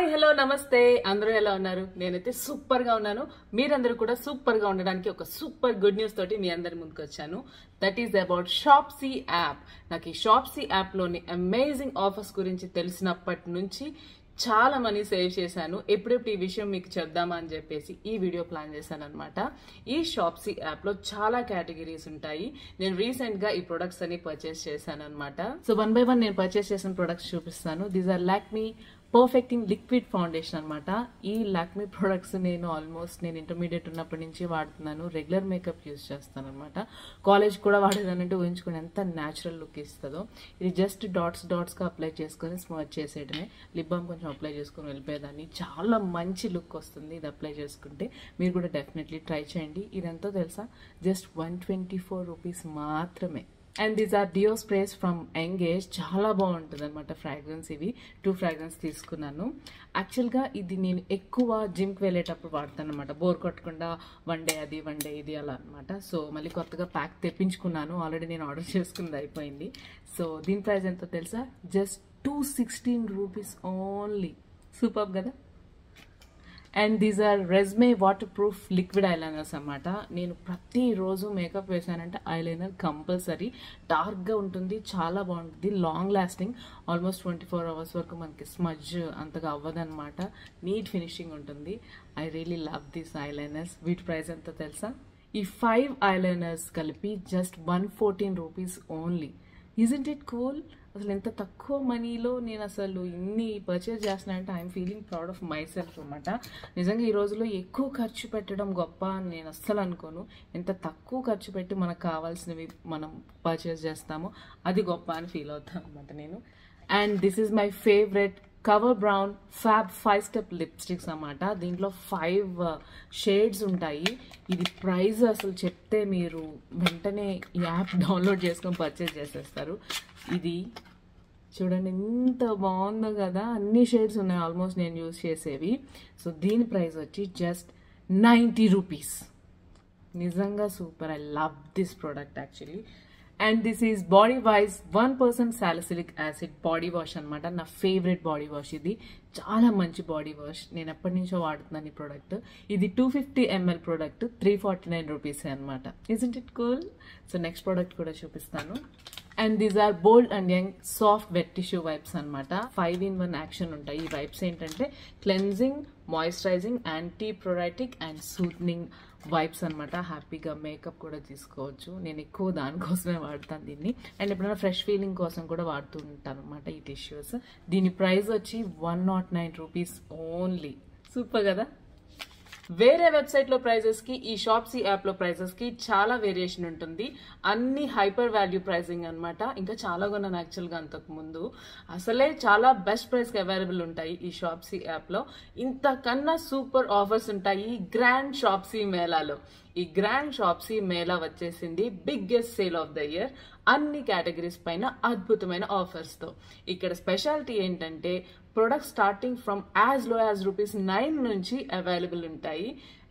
Hi hello నమస్తే. అందరూ ఎలా ఉన్నారు? నేనైతే సూపర్గా ఉన్నాను. మీరందరూ కూడా సూపర్గా ఉండడానికి ఒక సూపర్ గుడ్ న్యూస్ తోటి మీ అందరి ముందుకు వచ్చాను. That is about Shopsy app నాకు ఈ షాప్సీ యాప్లోని అమేజింగ్ ఆఫర్స్ గురించి తెలిసినప్పటి నుంచి చాలా మనీ సేవ్ చేశాను. ఎప్పుడెప్పుడు ఈ విషయం మీకు చెప్దామా అని చెప్పేసి ఈ వీడియో ప్లాన్ చేశాను అనమాట ఈ షాప్సీ యాప్లో చాలా కేటగిరీస్ ఉంటాయి. నేను రీసెంట్గా ఈ ప్రొడక్ట్స్ అన్ని పర్చేస్ చేశాను అనమాట సో వన్ బై వన్ నేను పర్చేస్ చేసిన ప్రొడక్ట్స్ చూపిస్తాను. These are Lakme perfecting liquid foundation అనమాట ఈ లాక్మీ ప్రొడక్ట్స్ నేను ఆల్మోస్ట్ నేను ఇంటర్మీడియట్ ఉన్నప్పటి నుంచి వాడుతున్నాను. రెగ్యులర్ మేకప్ యూజ్ చేస్తాను అనమాట కాలేజ్ కూడా వాడేదానంటే ఊహించుకుని ఎంత న్యాచురల్ లుక్ ఇస్తుందో. ఇది జస్ట్ డాట్స్ డాట్స్గా అప్లై చేసుకొని స్మర్చ్ చేసేయడమే. లిప్ బామ్ కొంచెం అప్లై చేసుకొని వెళ్ళిపోయేదాన్ని. చాలా మంచి లుక్ వస్తుంది ఇది అప్లై చేసుకుంటే. మీరు కూడా డెఫినెట్లీ ట్రై చేయండి. ఇదంతా తెలుసా? Just one twenty four rupees మాత్రమే. And these are deo sprays from Engage చాలా బాగుంటుంది అనమాట ఫ్రాగ్రెన్స్ ఇవి. టూ ఫ్రాగ్రెన్స్ తీసుకున్నాను. యాక్చువల్గా ఇది నేను ఎక్కువ జిమ్కి వెళ్ళేటప్పుడు వాడతాను అనమాట బోర్ కొట్టకుండా వన్ డే అది వన్ డే ఇది అలా అనమాట సో మళ్ళీ కొత్తగా ప్యాక్ తెప్పించుకున్నాను. ఆల్రెడీ నేను ఆర్డర్ చేసుకుంది అయిపోయింది. సో దీని ప్రైస్ ఎంతో తెలుసా? Just two sixteen rupees only super కదా? అండ్ దీస్ ఆర్ రెజ్మే వాటర్ ప్రూఫ్ లిక్విడ్ ఐలైనర్స్ అనమాట నేను ప్రతిరోజు మేకప్ వేసానంటే ఐలైనర్ కంపల్సరీ డార్క్గా ఉంటుంది చాలా బాగుంటుంది long lasting almost twenty four hours వరకు మనకి స్మజ్ అంతగా అవ్వదనమాట నీట్ ఫినిషింగ్ ఉంటుంది. I really love these eyeliners వీటి ప్రైస్ ఎంతో తెలుసా? ఈ ఫైవ్ ఐలైనర్స్ కలిపి just one fourteen rupees only isn't it cool అసలు ఎంత తక్కువ మనీలో నేను అసలు ఇన్ని పర్చేస్ చేస్తున్నానంటే I'm feeling proud of myself అనమాట నిజంగా ఈ రోజుల్లో ఎక్కువ ఖర్చు పెట్టడం గొప్ప అని నేను అస్సలు అనుకోను. ఎంత తక్కువ ఖర్చు పెట్టి మనకు కావాల్సినవి మనం పర్చేస్ చేస్తామో అది గొప్ప అని ఫీల్ అవుతాను అనమాట నేను. And this is my favourite cover brown fab five step lipsticks అన్నమాట. దీంట్లో ఫైవ్ షేడ్స్ ఉంటాయి. ఇది ప్రైస్ అసలు చెప్తే మీరు వెంటనే యాప్ డౌన్లోడ్ చేసుకొని పర్చేస్ చేసేస్తారు. ఇది చూడండి ఎంత బాగుందో కదా. అన్ని షేడ్స్ ఉన్నాయి ఆల్మోస్ట్ నేను యూజ్ చేసేవి. సో దీని ప్రైస్ వచ్చి జస్ట్ నైంటీ రూపీస్. నిజంగా super. I love this product actually. And this is Bodywise one percent salicylic acid body wash అనమాట నా ఫేవరెట్ బాడీ వాష్ ఇది. చాలా మంచి బాడీ వాష్ నేను ఎప్పటి నుంచో వాడుతున్నాను ఈ ప్రోడక్ట్ ఇది two fifty ML product three forty nine rupees అనమాట isn't it cool so next product కూడా చూపిస్తాను. And these are bold and young soft wet tissue wipes అనమాట ఫైవ్ ఇన్ వన్ యాక్షన్ ఉంటాయి. ఈ వైప్స్ ఏంటంటే cleansing moisturising anti ప్రొడైటిక్ and soothing wipes అనమాట హ్యాపీగా makeup కూడా తీసుకోవచ్చు. నేను ఎక్కువ దానికోసమే వాడతాను దీన్ని. అండ్ ఎప్పుడైనా ఫ్రెష్ ఫీలింగ్ కోసం కూడా వాడుతూ ఉంటాను అనమాట ఈ టిష్యూస్ దీని ప్రైస్ వచ్చి one not nine rupees only super కదా? వేరే వెబ్సైట్లో ప్రైజెస్కి ఈ షాప్సీ యాప్లో ప్రైజెస్కి చాలా వేరియేషన్ ఉంటుంది. అన్ని హైపర్ వాల్యూ ప్రైజింగ్ అనమాట ఇంకా చాలా కొన్నాను యాక్చువల్గా అంతకు ముందు అసలే చాలా బెస్ట్ ప్రైస్కి అవైలబుల్ ఉంటాయి ఈ షాప్సీ యాప్లో. ఇంతకన్నా సూపర్ ఆఫర్స్ ఉంటాయి గ్రాండ్ షాప్సీ మేళాలో. ఈ గ్రాండ్ షాప్సీ మేళా వచ్చేసింది biggest sale of the year అన్ని కేటగిరీస్ పైన అద్భుతమైన ఆఫర్స్తో ఇక్కడ స్పెషాలిటీ ఏంటంటే product starting from as low as rupees nine నుంచి అవైలబుల్ ఉంటాయి.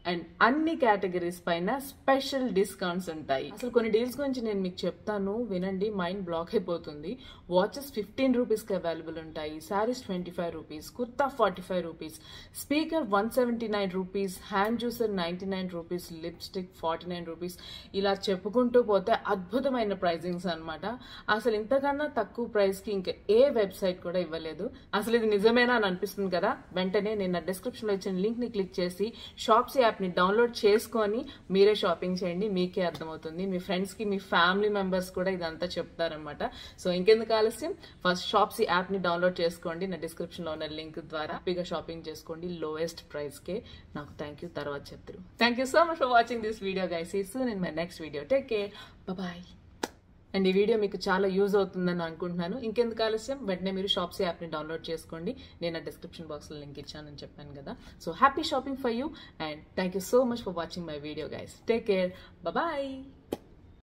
అండ్ అన్ని కేటగిరీస్ పైన స్పెషల్ డిస్కౌంట్స్ ఉంటాయి. అసలు కొన్ని డీల్స్ గురించి నేను మీకు చెప్తాను వినండి మైండ్ బ్లాక్ అయిపోతుంది. వాచెస్ ఫిఫ్టీన్ రూపీస్కి అవైలబుల్ ఉంటాయి. Sarees twenty five rupees kurta forty five rupees speaker one seventy nine rupees hand juicer ninety nine rupees lipstick forty nine rupees. ఇలా చెప్పుకుంటూ పోతే అద్భుతమైన ప్రైజింగ్స్ అనమాట అసలు ఇంతకన్నా తక్కువ ప్రైస్కి ఇంకా ఏ వెబ్సైట్ కూడా ఇవ్వలేదు. అసలు ఇది నిజమేనా అని అనిపిస్తుంది కదా? వెంటనే నేను నా డిస్క్రిప్షన్లో ఇచ్చిన లింక్ని క్లిక్ చేసి షాప్స్ యాప్ని డౌన్లోడ్ చేసుకొని మీరే షాపింగ్ చేయండి మీకే అర్థమవుతుంది. మీ ఫ్రెండ్స్కి మీ ఫ్యామిలీ మెంబర్స్ కూడా ఇదంతా చెప్తారనమాట సో ఇంకెందుకు ఆలస్యం? ఫస్ట్ షాప్స్ ఈ యాప్ని డౌన్లోడ్ చేసుకోండి. నా డిస్క్రిప్షన్లో ఉన్న లింక్ ద్వారా హ్యాపీగా షాపింగ్ చేసుకోండి. లోయెస్ట్ ప్రైస్కే. నాకు థ్యాంక్ యూ. తర్వాత చెప్తారు. Thank you so much for watching this video guys soon in my next video take care bye and ఈ వీడియో మీకు చాలా యూజ్ అవుతుందని అనుకుంటున్నాను. ఇంకెందుకు ఆలస్యం? వెంటనే మీరు షాప్స్ యాప్ని డౌన్లోడ్ చేసుకోండి. నేను ఆ డిస్క్రిప్షన్ బాక్స్లో లింక్ ఇచ్చానని చెప్పాను కదా. So happy shopping for you and thank you so much for watching my video guys take care bye